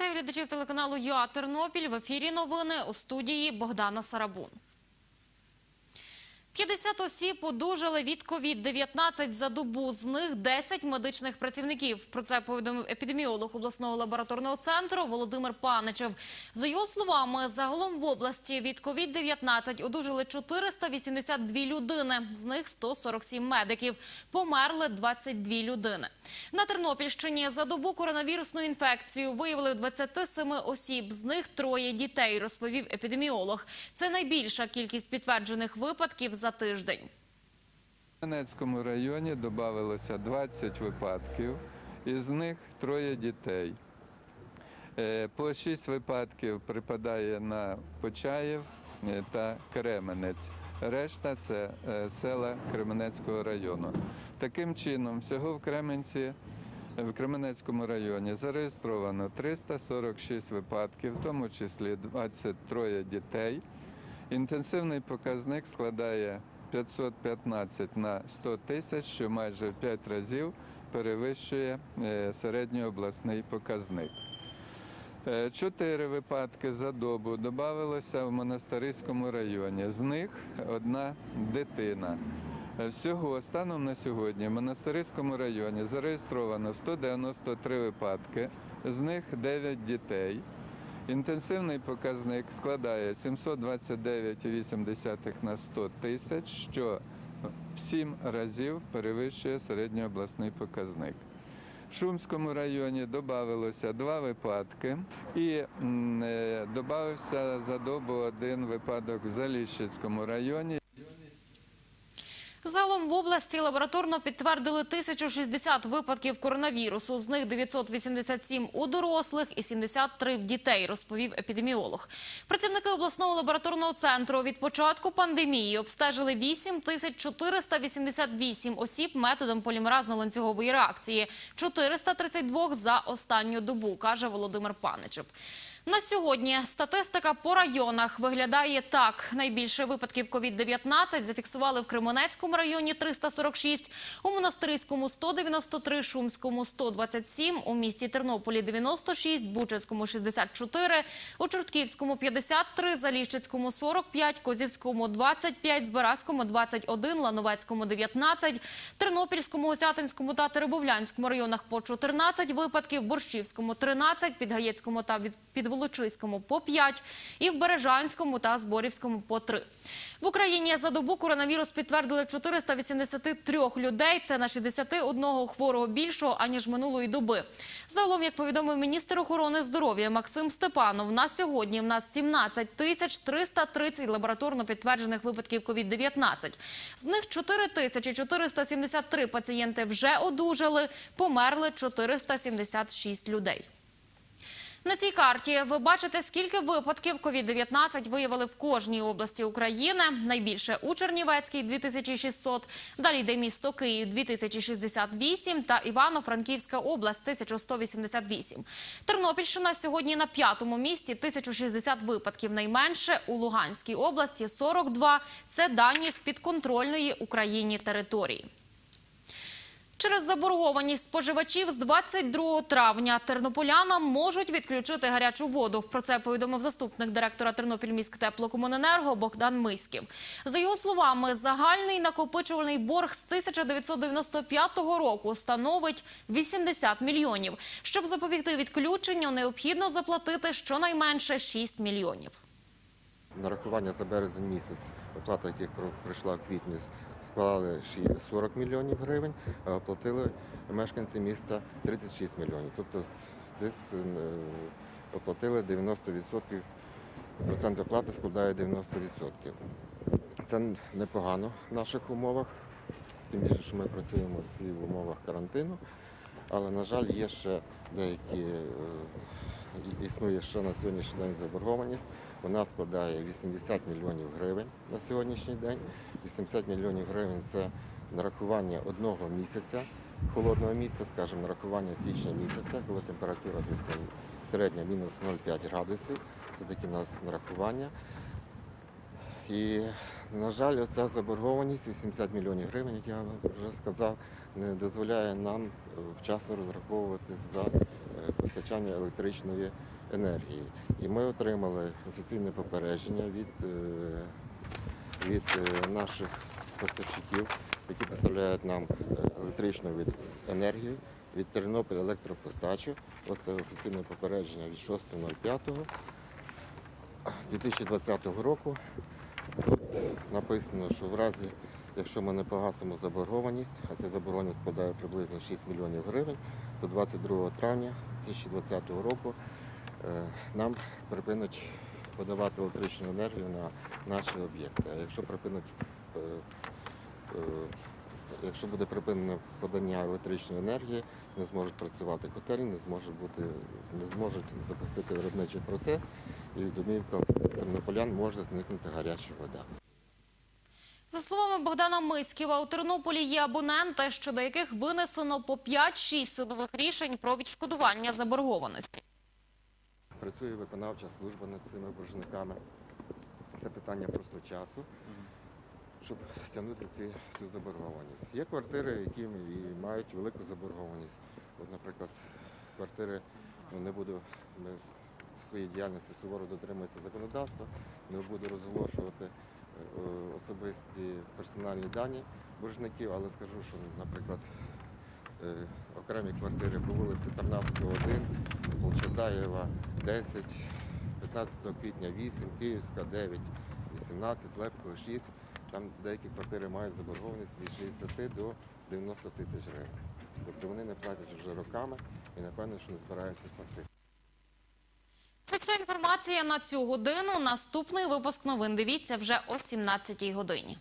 Вітаю глядачів телеканалу ЮА Тернопіль. В ефірі новини у студії Богдана Сарабун. 50 осіб одужали від COVID-19 за добу. З них 10 медичних працівників. Про це повідомив епідеміолог обласного лабораторного центру Володимир Паничев. За його словами, загалом в області від COVID-19 одужали 482 людини. З них 147 медиків. Померли 22 людини. На Тернопільщині за добу коронавірусну інфекцію виявили 27 осіб. З них троє дітей, розповів епідеміолог. Це найбільша кількість підтверджених випадків за тиждень. В Донецькому районі додавалося 20 випадків, із них троє дітей. Е, По 6 випадків припадає на Почаєв е, та Кременець. Решта це е, села Кременецького району. Таким чином, всього в Кременці, в Кременецькому районі зареєстровано 346 випадків, в тому числі 23 дітей. Інтенсивний показник складає 515 на 100 тисяч, що майже в 5 разів перевищує е, середньообласний показник. Е, Чотири випадки за добу додавалося в Монастириському районі. З них одна дитина. Е, Всього станом на сьогодні в Монастириському районі зареєстровано 193 випадки, з них 9 дітей. Інтенсивний показник складає 729,8 на 100 тисяч, що в 7 разів перевищує середньообласний показник. В Шумському районі додалося два випадки і е, додався за добу один випадок в Заліщицькому районі. Загалом в області лабораторно підтвердили 1060 випадків коронавірусу. З них 987 у дорослих і 73 в дітей, розповів епідеміолог. Працівники обласного лабораторного центру від початку пандемії обстежили 8488 осіб методом полімеразно-ланцюгової реакції, 432 за останню добу, каже Володимир Паничев. На сьогодні статистика по районах виглядає так. Найбільше випадків COVID-19 зафіксували в Кременецькому районі 346, у Монастириському 193, Шумському 127, у місті Тернополі 96, Бучацькому 64, у Чортківському 53, Заліщицькому 45, Козівському 25, Збаразькому 21, Лановецькому 19, Тернопільському, Осятинському та Теребовлянському районах по 14 випадків, Борщівському 13, Підгаєцькому та від Підволочиському по 5 і в Бережанському та Зборівському по 3. В Україні за добу коронавірус підтвердили 483 людей. Це на 61 хворого більшого, аніж минулої доби. Загалом, як повідомив міністр охорони здоров'я Максим Степанов, на сьогодні в нас 17 тисяч 330 лабораторно підтверджених випадків COVID-19. З них 4 тисячі 473 пацієнти вже одужали, померли 476 людей. На цій карті ви бачите, скільки випадків COVID-19 виявили в кожній області України. Найбільше у Чернівецькій – 2600, далі йде місто Київ – 2068 та Івано-Франківська область – 1188. Тернопільщина сьогодні на п'ятому місці – 1060 випадків. Найменше у Луганській області – 42. Це дані з підконтрольної Україні території. Через заборгованість споживачів з 22 травня тернополянам можуть відключити гарячу воду. Про це повідомив заступник директора Тернопільміськтеплокомуненерго Богдан Миськів. За його словами, загальний накопичувальний борг з 1995 року становить 80 мільйонів. Щоб запобігти відключенню, необхідно заплатити щонайменше 6 мільйонів. Нарахування за березень місяць, оплата яких прийшла в квітні, склали 40 мільйонів гривень, а оплатили мешканці міста 36 мільйонів. Тобто десь е, оплатили 90%, процент оплати складає 90%. Це непогано в наших умовах, тим більше, що ми працюємо всі в умовах карантину. Але, на жаль, є ще деякі, е, існує ще на сьогоднішній день заборгованість. Вона складає 80 мільйонів гривень на сьогоднішній день. 80 мільйонів гривень це нарахування одного місяця, холодного місяця, скажімо, нарахування січня місяця, коли температура середня мінус 0,5 градусів. Це такі в нас нарахування. І, на жаль, оця заборгованість 80 мільйонів гривень, як я вже сказав, не дозволяє нам е, вчасно розраховувати за постачання електричної енергії. І ми отримали офіційне попередження від, е, від е, наших поставщиків, які поставляють нам е, електричну від енергію, від Тернопіль електропостачу. Оце офіційне попередження від 6.05. 2020 року тут написано, що в разі, якщо ми не погасимо заборгованість, а ця заборгованість складає приблизно 6 мільйонів гривень, то 22 травня 2020 року е, нам припинять подавати електричну енергію на наші об'єкти. А якщо припинять е, е, Якщо буде припинено подання електричної енергії, не зможуть працювати котельні, не зможе бути, не зможуть запустити виробничий процес, і в домівках тернополян може зникнути гаряча вода. За словами Богдана Мицьківа, у Тернополі є абоненти, щодо яких винесено по 5-6 судових рішень про відшкодування заборгованості. Працює виконавча служба над цими боржниками. Це питання просто часу, щоб стягнути цю заборгованість. Є квартири, які мають велику заборгованість. Наприклад, квартири ну, не буду в своїй діяльності суворо дотримується законодавства, не буду розголошувати особисті персональні дані боржників, але скажу, що, наприклад, е, окремі квартири по вулиці Тарнавського 1, Волчадаєва 10, 15 квітня 8, Київська 9, 18, Лепкого 6. Там деякі квартири мають заборгованість від 60 до 90 тисяч гривень. Тобто вони не платять вже роками і напевно, що не збираються платити. Вся інформація на цю годину. Наступний випуск новин дивіться вже о 17 годині.